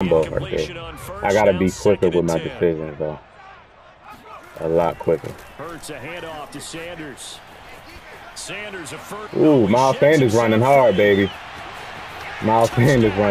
combo right there. I gotta be quicker with my decisions though. A lot quicker. Hurts a handoff to Sanders. Sanders a. Ooh, Miles Sanders running hard, baby. Miles Sanders running.